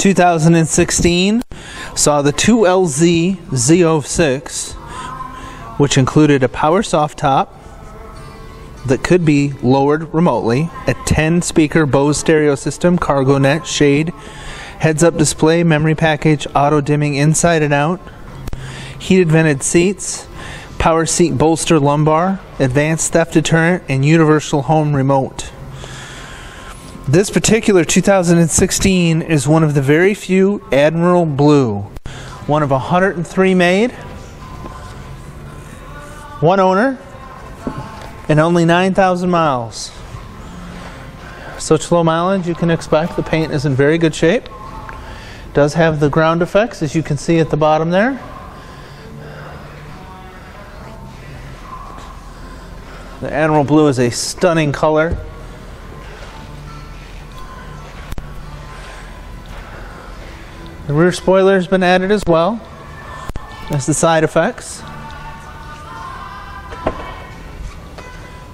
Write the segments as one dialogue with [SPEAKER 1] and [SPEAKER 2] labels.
[SPEAKER 1] 2016 saw the 2LZ Z06, which included a power soft top that could be lowered remotely, a 10 speaker Bose stereo system, cargo net, shade, heads up display, memory package, auto dimming inside and out, heated vented seats, power seat bolster lumbar, advanced theft deterrent, and universal home remote. This particular 2016 is one of the very few Admiral Blue, one of 103 made, one owner, and only 9,000 miles. Such low mileage you can expect. The paint is in very good shape. Does have the ground effects as you can see at the bottom there. The Admiral Blue is a stunning color. The rear spoiler has been added as well That's the side effects.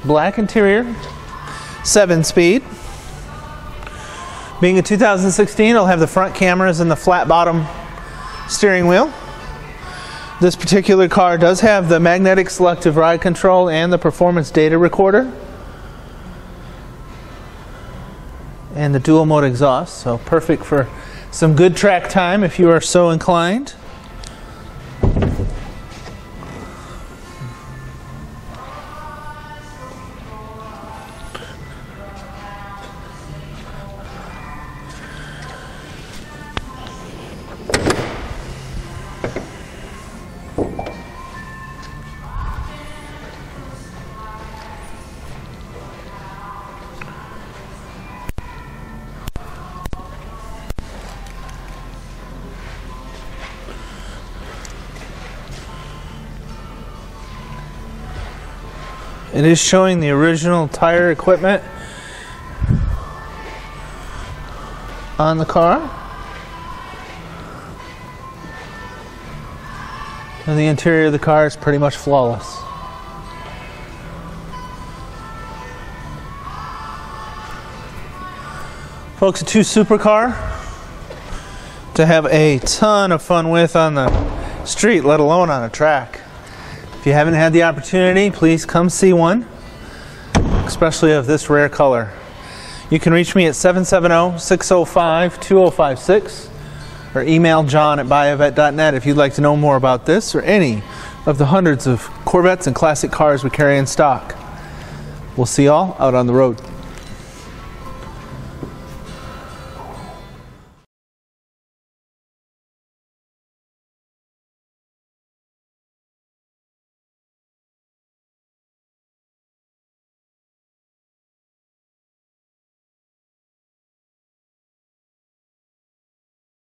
[SPEAKER 1] Black interior, 7 speed. Being a 2016, it'll have the front cameras and the flat bottom steering wheel. This particular car does have the magnetic selective ride control and the performance data recorder. And the dual mode exhaust, so perfect for some good track time if you are so inclined. It is showing the original tire equipment on the car. And the interior of the car is pretty much flawless. Folks, a two supercar to have a ton of fun with on the street, let alone on a track. If you haven't had the opportunity, please come see one, especially of this rare color. You can reach me at 770-605-2056 or email john at buyavette.net if you'd like to know more about this or any of the hundreds of Corvettes and classic cars we carry in stock. We'll see y'all out on the road.